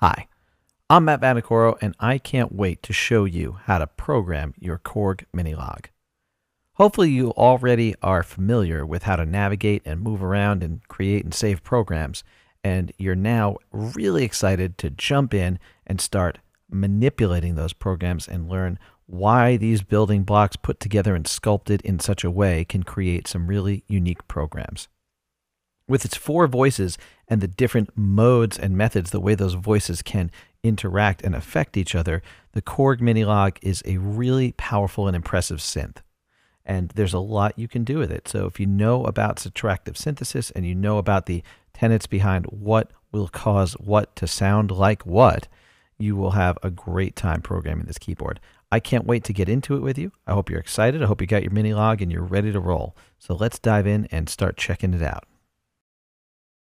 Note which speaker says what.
Speaker 1: Hi, I'm Matt Vanacoro, and I can't wait to show you how to program your Korg minilogue. Hopefully, you already are familiar with how to navigate and move around and create and save programs, and you're now really excited to jump in and start manipulating those programs and learn why these building blocks put together and sculpted in such a way can create some really unique programs. With its four voices and the different modes and methods, the way those voices can interact and affect each other, the Korg minilogue is a really powerful and impressive synth. And there's a lot you can do with it. So if you know about subtractive synthesis and you know about the tenets behind what will cause what to sound like what, you will have a great time programming this keyboard. I can't wait to get into it with you. I hope you're excited. I hope you got your minilogue and you're ready to roll. So let's dive in and start checking it out.